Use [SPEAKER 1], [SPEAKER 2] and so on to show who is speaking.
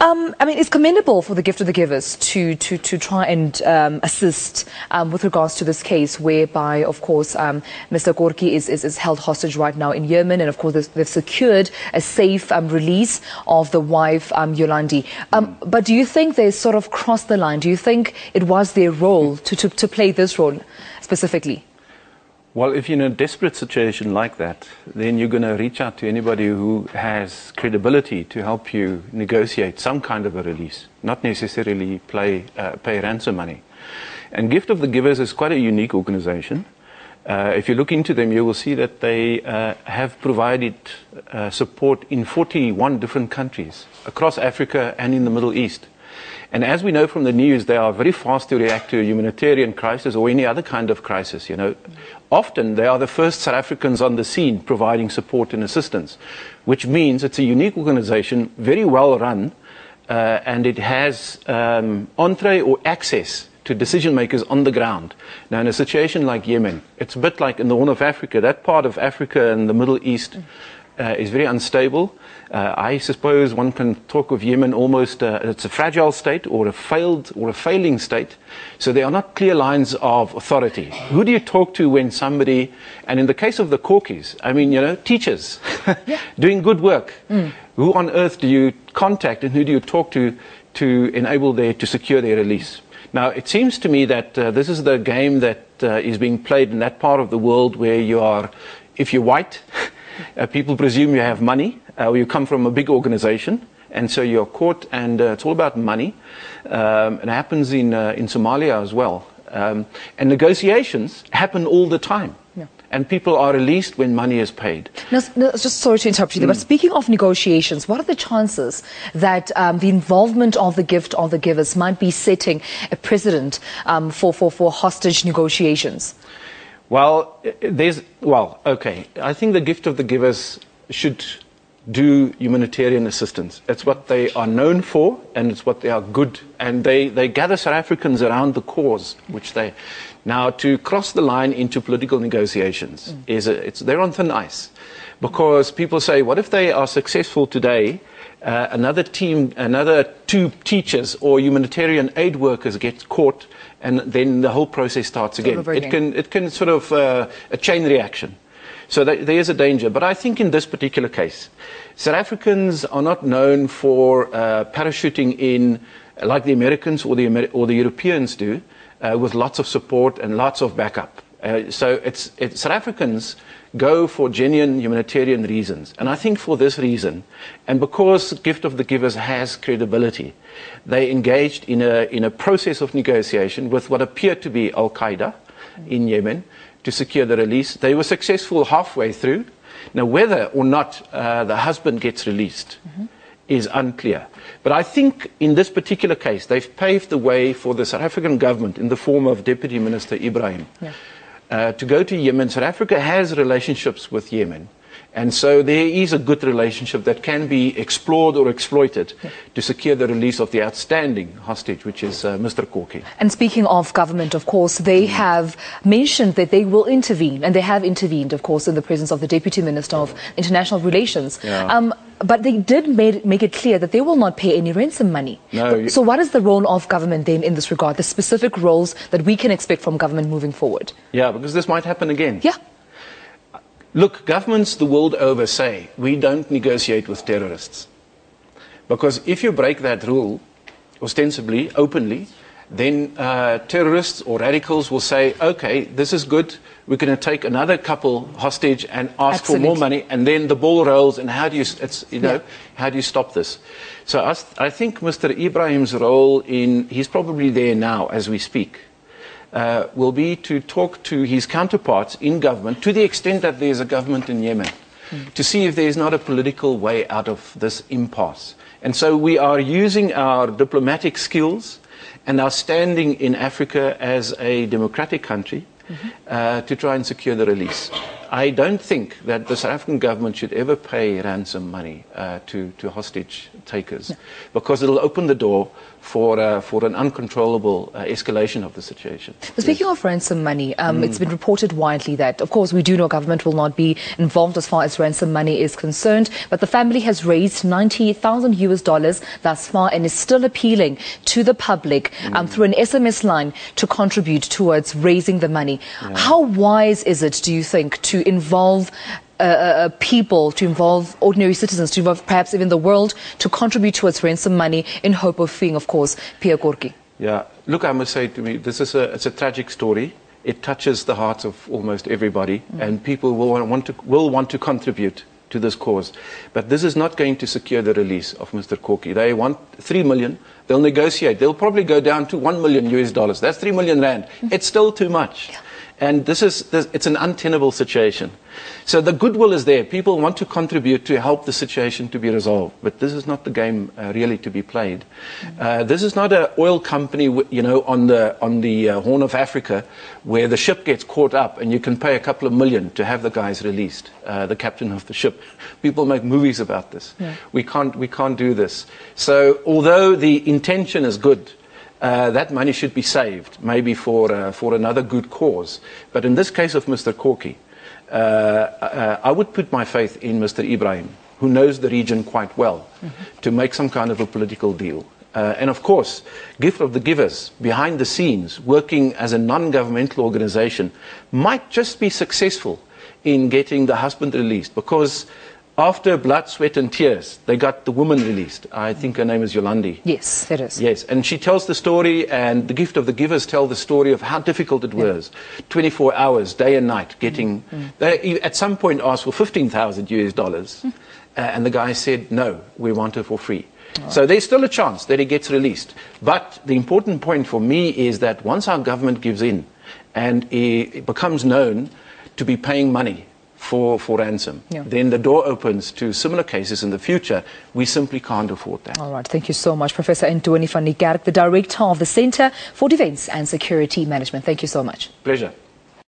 [SPEAKER 1] Um, I mean, it's commendable for the gift of the givers to to, to try and um, assist um, with regards to this case, whereby, of course, um, Mr. Korkie is, is, is, held hostage right now in Yemen, and of course, they've, they've secured a safe um, release of the wife, um, Yolande. but do you think they sort of crossed the line? Do you think it was their role to, to, to play this role specifically?
[SPEAKER 2] Well, if you're in a desperate situation like that, then you're going to reach out to anybody who has credibility to help you negotiate some kind of a release, not necessarily play, uh, pay ransom money. And Gift of the Givers is quite a unique organization. Uh, if you look into them, you will see that they uh, have provided uh, support in 41 different countries across Africa and in the Middle East. And as we know from the news, they are very fast to react to a humanitarian crisis or any other kind of crisis. You know, often they are the first South Africans on the scene providing support and assistance, which means it's a unique organization, very well run, uh, and it has um, entree or access to decision makers on the ground. Now, in a situation like Yemen, it's a bit like in the Horn of Africa. That part of Africa and the Middle East uh, is very unstable. Uh, I suppose one can talk of Yemen almost uh, it's a fragile state or a failed or a failing state. So there are not clear lines of authority. Who do you talk to when somebody, and in the case of the Korkies, I mean, you know, teachers yeah. doing good work. Mm. Who on earth do you contact and who do you talk to to enable their to secure their release? Now, it seems to me that uh, this is the game that uh, is being played in that part of the world where you are, if you're white, uh, people presume you have money uh, you come from a big organization, and so you're caught, and uh, it's all about money. Um, it happens in, uh, in Somalia as well. Um, and negotiations happen all the time. Yeah. And people are released when money is paid.
[SPEAKER 1] Now, just sorry to interrupt you there, mm. but speaking of negotiations, what are the chances that um, the involvement of the gift of the givers might be setting a precedent um, for, for, for hostage negotiations?
[SPEAKER 2] Well, there's, well, okay. I think the gift of the givers should do humanitarian assistance. It's what they are known for, and it's what they are good. And they, they gather South Africans around the cause, which they. Now, to cross the line into political negotiations, mm. is a, it's, they're on thin ice. Because people say, what if they are successful today? Uh, another team, another two teachers or humanitarian aid workers get caught, and then the whole process starts again. It can, it can sort of uh, a chain reaction. So there is a danger. But I think in this particular case, South Africans are not known for uh, parachuting in like the Americans or the, Amer or the Europeans do, uh, with lots of support and lots of backup. Uh, so it's, it's, South Africans go for genuine humanitarian reasons. And I think for this reason, and because Gift of the Givers has credibility, they engaged in a, in a process of negotiation with what appeared to be Al Qaeda in Yemen to secure the release. They were successful halfway through. Now, whether or not uh, the husband gets released mm-hmm. is unclear. But I think in this particular case, they've paved the way for the South African government in the form of Deputy Minister Ebrahim yeah. Uh, to go to Yemen. South Africa has relationships with Yemen. And so there is a good relationship that can be explored or exploited to secure the release of the outstanding hostage, which is uh, Mr. Korkie.
[SPEAKER 1] And speaking of government, of course, they have mentioned that they will intervene, and they have intervened, of course, in the presence of the Deputy Minister of International Relations. Yeah. Um, but they did made, make it clear that they will not pay any ransom money. No, so what is the role of government then in this regard, the specific roles that we can expect from government moving forward?
[SPEAKER 2] Yeah, because this might happen again.
[SPEAKER 1] Yeah.
[SPEAKER 2] Look, governments the world over say we don't negotiate with terrorists. Because if you break that rule, ostensibly, openly, then uh, terrorists or radicals will say, okay, this is good. We're going to take another couple hostage and ask Absolutely. for more money, and then the ball rolls. And how do you, it's, you know, yeah. how do you stop this? So I, I think Mr. Ebrahim's role in, he's probably there now as we speak uh, will be to talk to his counterparts in government, to the extent that there's a government in Yemen, mm. to see if there's not a political way out of this impasse. And so we are using our diplomatic skills and our standing in Africa as a democratic country mm-hmm. uh, to try and secure the release. I don't think that the South African government should ever pay ransom money uh, to, to hostage takers no. because it'll open the door for, uh, for an uncontrollable uh, escalation of the situation.
[SPEAKER 1] But speaking yes. of ransom money, um, mm. it's been reported widely that, of course, we do know government will not be involved as far as ransom money is concerned, but the family has raised 90,000 US dollars thus far and is still appealing to the public um, mm. through an SMS line to contribute towards raising the money. Yeah. How wise is it, do you think, to involve uh, uh, people, to involve ordinary citizens, to involve perhaps even the world, to contribute towards ransom money in hope of freeing, of course, Pierre Korkie?
[SPEAKER 2] Yeah, look, I must say to me, this is a, it's a tragic story. It touches the hearts of almost everybody, mm. and people will want, to, will want to contribute to this cause. But this is not going to secure the release of Mr. Korkie. They want 3 million. They'll negotiate. They'll probably go down to 1 million US dollars. That's 3 million rand. Mm. It's still too much. Yeah. And this is, this, it's an untenable situation. So the goodwill is there. People want to contribute to help the situation to be resolved. But this is not the game uh, really to be played. Uh, this is not an oil company, you know, on the, on the uh, Horn of Africa where the ship gets caught up and you can pay a couple of million to have the guys released, uh, the captain of the ship. People make movies about this. Yeah. We, can't, we can't do this. So although the intention is good, uh, that money should be saved, maybe for, uh, for another good cause. But in this case of Mr. Korkie, uh, uh, I would put my faith in Mr. Ebrahim, who knows the region quite well, mm-hmm. to make some kind of a political deal. Uh, and of course, Gift of the Givers, behind the scenes, working as a non governmental organization, might just be successful in getting the husband released because after blood, sweat, and tears, they got the woman released. I think her name is Yolande.
[SPEAKER 1] Yes, it is.
[SPEAKER 2] Yes, and she tells the story, and the gift of the givers tell the story of how difficult it yeah. was. 24 hours, day and night, getting. Mm-hmm. They at some point asked for 15,000 US dollars, mm. uh, and the guy said, no, we want her for free. So there's still a chance that he gets released. But the important point for me is that once our government gives in and it becomes known to be paying money for, for ransom, yeah. then the door opens to similar cases in the future. We simply can't afford that.
[SPEAKER 1] All right. Thank you so much, Professor Anthoni van Nieuwekerk, the Director of the Center for Defense and Security Management. Thank you so much.
[SPEAKER 2] Pleasure.